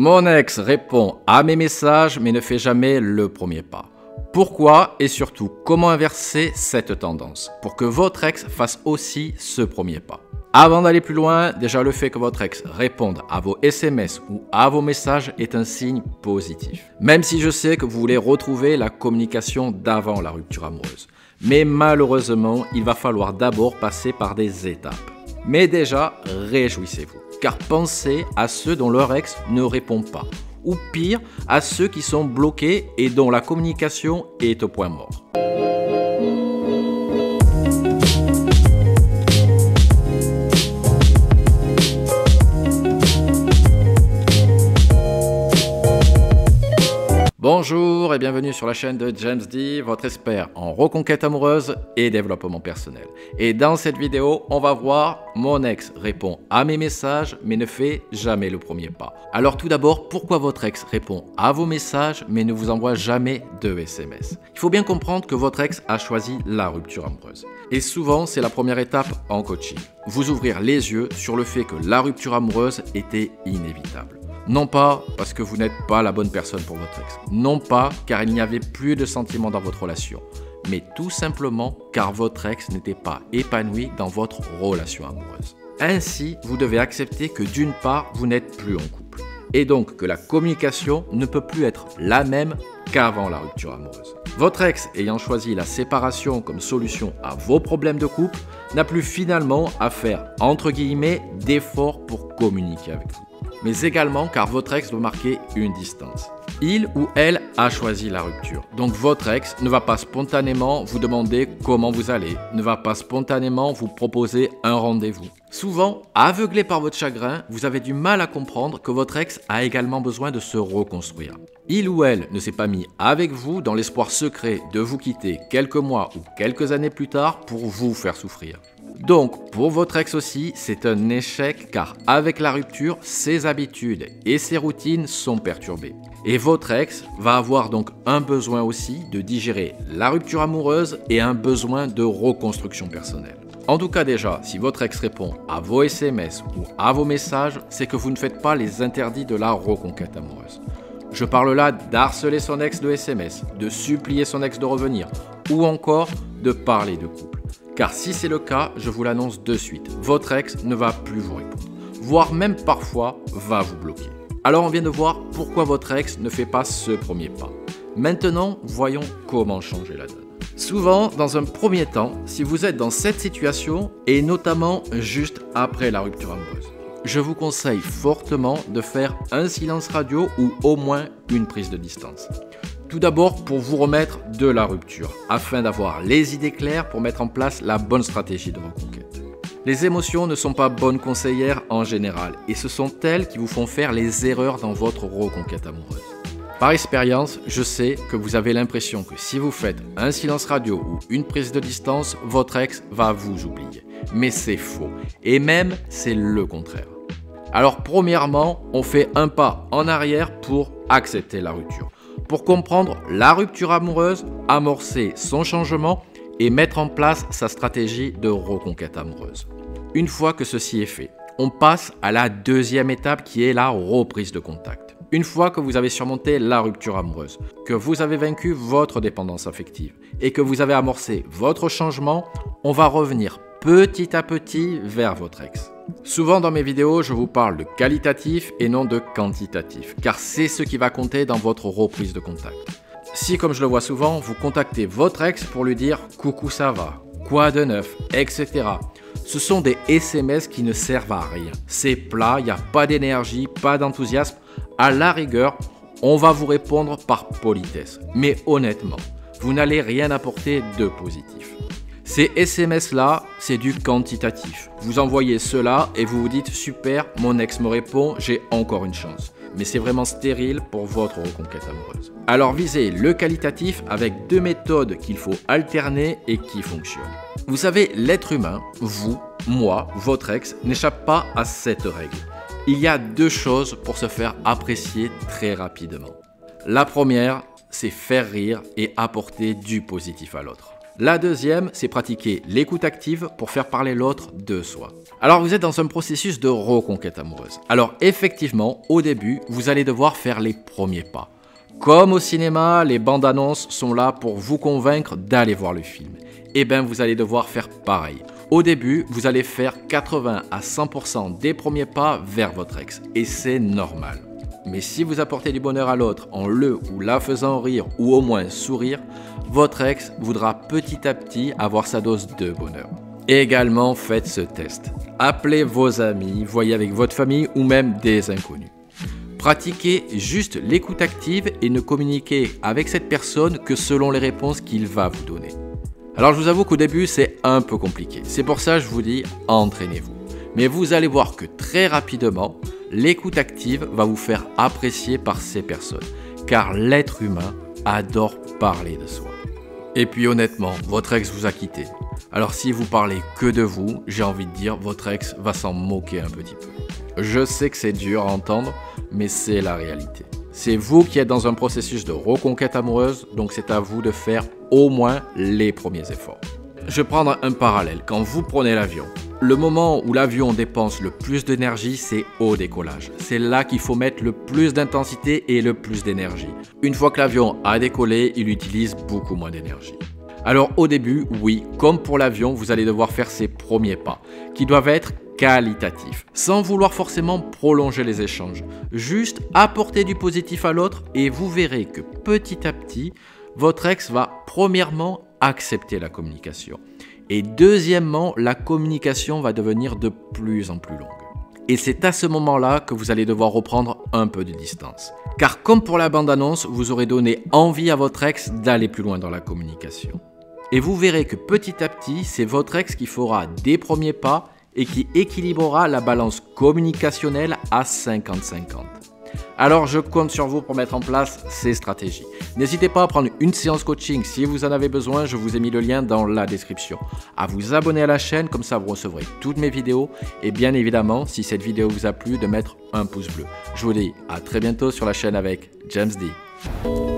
Mon ex répond à mes messages mais ne fait jamais le premier pas. Pourquoi et surtout comment inverser cette tendance pour que votre ex fasse aussi ce premier pas? Avant d'aller plus loin, déjà le fait que votre ex réponde à vos SMS ou à vos messages est un signe positif. Même si je sais que vous voulez retrouver la communication d'avant la rupture amoureuse. Mais malheureusement, il va falloir d'abord passer par des étapes. Mais déjà, réjouissez-vous, car pensez à ceux dont leur ex ne répond pas, ou pire, à ceux qui sont bloqués et dont la communication est au point mort. Bonjour et bienvenue sur la chaîne de James D, votre expert en reconquête amoureuse et développement personnel. Et dans cette vidéo, on va voir mon ex répond à mes messages mais ne fait jamais le premier pas. Alors tout d'abord, pourquoi votre ex répond à vos messages mais ne vous envoie jamais de SMS Il faut bien comprendre que votre ex a choisi la rupture amoureuse. Et souvent, c'est la première étape en coaching. Vous ouvrir les yeux sur le fait que la rupture amoureuse était inévitable. Non pas parce que vous n'êtes pas la bonne personne pour votre ex. Non pas car il n'y avait plus de sentiments dans votre relation. Mais tout simplement car votre ex n'était pas épanoui dans votre relation amoureuse. Ainsi, vous devez accepter que d'une part, vous n'êtes plus en couple. Et donc que la communication ne peut plus être la même qu'avant la rupture amoureuse. Votre ex ayant choisi la séparation comme solution à vos problèmes de couple n'a plus finalement à faire, entre guillemets, d'efforts pour communiquer avec vous mais également car votre ex doit marquer une distance. Il ou elle a choisi la rupture. Donc votre ex ne va pas spontanément vous demander comment vous allez, ne va pas spontanément vous proposer un rendez-vous. Souvent, aveuglé par votre chagrin, vous avez du mal à comprendre que votre ex a également besoin de se reconstruire. Il ou elle ne s'est pas mis avec vous dans l'espoir secret de vous quitter quelques mois ou quelques années plus tard pour vous faire souffrir. Donc, pour votre ex aussi, c'est un échec car avec la rupture, ses habitudes et ses routines sont perturbées. Et votre ex va avoir donc un besoin aussi de digérer la rupture amoureuse et un besoin de reconstruction personnelle. En tout cas déjà, si votre ex répond à vos SMS ou à vos messages, c'est que vous ne faites pas les interdits de la reconquête amoureuse. Je parle là d'harceler son ex de SMS, de supplier son ex de revenir, ou encore de parler de couple. Car si c'est le cas, je vous l'annonce de suite, votre ex ne va plus vous répondre, voire même parfois va vous bloquer. Alors on vient de voir pourquoi votre ex ne fait pas ce premier pas. Maintenant, voyons comment changer la donne. Souvent, dans un premier temps, si vous êtes dans cette situation, et notamment juste après la rupture amoureuse, je vous conseille fortement de faire un silence radio ou au moins une prise de distance. Tout d'abord pour vous remettre de la rupture, afin d'avoir les idées claires pour mettre en place la bonne stratégie de reconquête. Les émotions ne sont pas bonnes conseillères en général, et ce sont elles qui vous font faire les erreurs dans votre reconquête amoureuse. Par expérience, je sais que vous avez l'impression que si vous faites un silence radio ou une prise de distance, votre ex va vous oublier. Mais c'est faux. Et même, c'est le contraire. Alors premièrement, on fait un pas en arrière pour accepter la rupture pour comprendre la rupture amoureuse, amorcer son changement et mettre en place sa stratégie de reconquête amoureuse. Une fois que ceci est fait, on passe à la deuxième étape qui est la reprise de contact. Une fois que vous avez surmonté la rupture amoureuse, que vous avez vaincu votre dépendance affective et que vous avez amorcé votre changement, on va revenir petit à petit vers votre ex. Souvent dans mes vidéos, je vous parle de qualitatif et non de quantitatif, car c'est ce qui va compter dans votre reprise de contact. Si, comme je le vois souvent, vous contactez votre ex pour lui dire coucou ça va, quoi de neuf, etc. Ce sont des SMS qui ne servent à rien. C'est plat, il n'y a pas d'énergie, pas d'enthousiasme. À la rigueur, on va vous répondre par politesse. Mais honnêtement, vous n'allez rien apporter de positif. Ces SMS-là, c'est du quantitatif. Vous envoyez cela et vous vous dites super, mon ex me répond, j'ai encore une chance. Mais c'est vraiment stérile pour votre reconquête amoureuse. Alors visez le qualitatif avec deux méthodes qu'il faut alterner et qui fonctionnent. Vous savez, l'être humain, vous, moi, votre ex, n'échappe pas à cette règle. Il y a deux choses pour se faire apprécier très rapidement. La première, c'est faire rire et apporter du positif à l'autre. La deuxième, c'est pratiquer l'écoute active pour faire parler l'autre de soi. Alors vous êtes dans un processus de reconquête amoureuse. Alors effectivement, au début, vous allez devoir faire les premiers pas. Comme au cinéma, les bandes annonces sont là pour vous convaincre d'aller voir le film. Eh bien, vous allez devoir faire pareil. Au début, vous allez faire 80 à 100% des premiers pas vers votre ex. Et c'est normal. Mais si vous apportez du bonheur à l'autre en le ou la faisant rire ou au moins sourire, votre ex voudra petit à petit avoir sa dose de bonheur. Également, faites ce test. Appelez vos amis, voyez avec votre famille ou même des inconnus. Pratiquez juste l'écoute active et ne communiquez avec cette personne que selon les réponses qu'il va vous donner. Alors je vous avoue qu'au début c'est un peu compliqué. C'est pour ça que je vous dis entraînez-vous. Mais vous allez voir que très rapidement, l'écoute active va vous faire apprécier par ces personnes. Car l'être humain adore parler de soi. Et puis honnêtement, votre ex vous a quitté. Alors si vous parlez que de vous, j'ai envie de dire, votre ex va s'en moquer un petit peu. Je sais que c'est dur à entendre, mais c'est la réalité. C'est vous qui êtes dans un processus de reconquête amoureuse, donc c'est à vous de faire au moins les premiers efforts. Je vais prendre un parallèle. Quand vous prenez l'avion, le moment où l'avion dépense le plus d'énergie, c'est au décollage. C'est là qu'il faut mettre le plus d'intensité et le plus d'énergie. Une fois que l'avion a décollé, il utilise beaucoup moins d'énergie. Alors au début, oui, comme pour l'avion, vous allez devoir faire ces premiers pas, qui doivent être qualitatifs, sans vouloir forcément prolonger les échanges. Juste apporter du positif à l'autre et vous verrez que petit à petit, votre ex va premièrement accepter la communication. Et deuxièmement, la communication va devenir de plus en plus longue. Et c'est à ce moment-là que vous allez devoir reprendre un peu de distance. Car comme pour la bande-annonce, vous aurez donné envie à votre ex d'aller plus loin dans la communication. Et vous verrez que petit à petit, c'est votre ex qui fera des premiers pas et qui équilibrera la balance communicationnelle à 50-50. Alors je compte sur vous pour mettre en place ces stratégies. N'hésitez pas à prendre une séance coaching si vous en avez besoin, je vous ai mis le lien dans la description. À vous abonner à la chaîne, comme ça vous recevrez toutes mes vidéos. Et bien évidemment, si cette vidéo vous a plu, de mettre un pouce bleu. Je vous dis à très bientôt sur la chaîne avec James D.